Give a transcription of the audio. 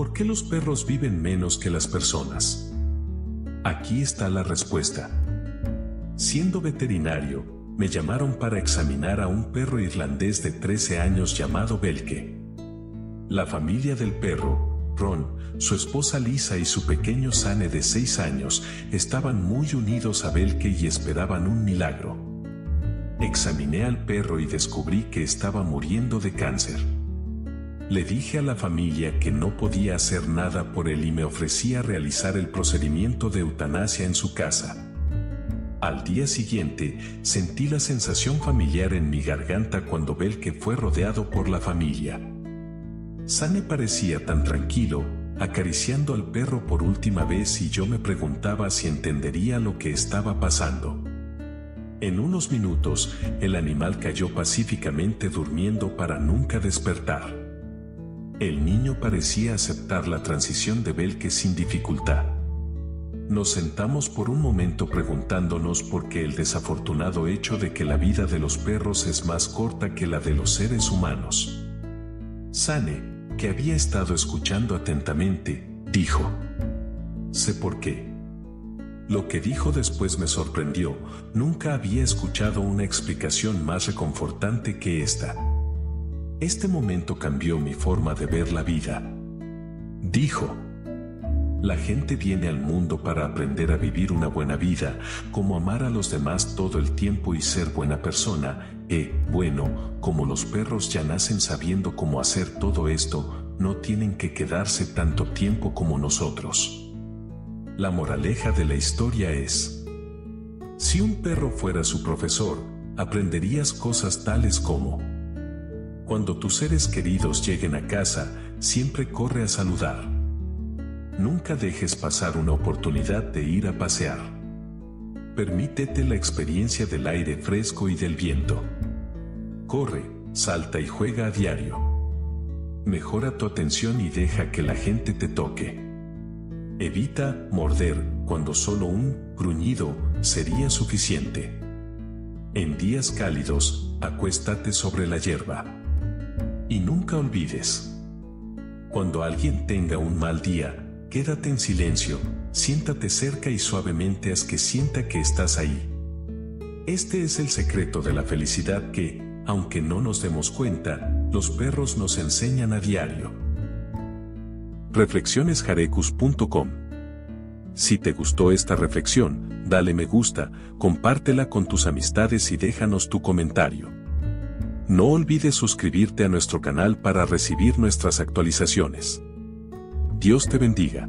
¿Por qué los perros viven menos que las personas? Aquí está la respuesta. Siendo veterinario, me llamaron para examinar a un perro irlandés de 13 años llamado Belke. La familia del perro, Ron, su esposa Lisa y su pequeño Sane de 6 años estaban muy unidos a Belke y esperaban un milagro. Examiné al perro y descubrí que estaba muriendo de cáncer. Le dije a la familia que no podía hacer nada por él y me ofrecía realizar el procedimiento de eutanasia en su casa. Al día siguiente, sentí la sensación familiar en mi garganta cuando Belke fue rodeado por la familia. Sane parecía tan tranquilo, acariciando al perro por última vez y yo me preguntaba si entendería lo que estaba pasando. En unos minutos, el animal cayó pacíficamente durmiendo para nunca despertar. El niño parecía aceptar la transición de Belke sin dificultad. Nos sentamos por un momento preguntándonos por qué el desafortunado hecho de que la vida de los perros es más corta que la de los seres humanos. Sane, que había estado escuchando atentamente, dijo, sé por qué. Lo que dijo después me sorprendió, nunca había escuchado una explicación más reconfortante que esta. Este momento cambió mi forma de ver la vida. Dijo, la gente viene al mundo para aprender a vivir una buena vida, como amar a los demás todo el tiempo y ser buena persona, e, bueno, como los perros ya nacen sabiendo cómo hacer todo esto, no tienen que quedarse tanto tiempo como nosotros. La moraleja de la historia es, si un perro fuera su profesor, aprenderías cosas tales como, cuando tus seres queridos lleguen a casa, siempre corre a saludar. Nunca dejes pasar una oportunidad de ir a pasear. Permítete la experiencia del aire fresco y del viento. Corre, salta y juega a diario. Mejora tu atención y deja que la gente te toque. Evita morder cuando solo un gruñido sería suficiente. En días cálidos, acuéstate sobre la hierba. Y nunca olvides. Cuando alguien tenga un mal día, quédate en silencio, siéntate cerca y suavemente haz que sienta que estás ahí. Este es el secreto de la felicidad que, aunque no nos demos cuenta, los perros nos enseñan a diario. Reflexionesjarecus.com Si te gustó esta reflexión, dale me gusta, compártela con tus amistades y déjanos tu comentario. No olvides suscribirte a nuestro canal para recibir nuestras actualizaciones. Dios te bendiga.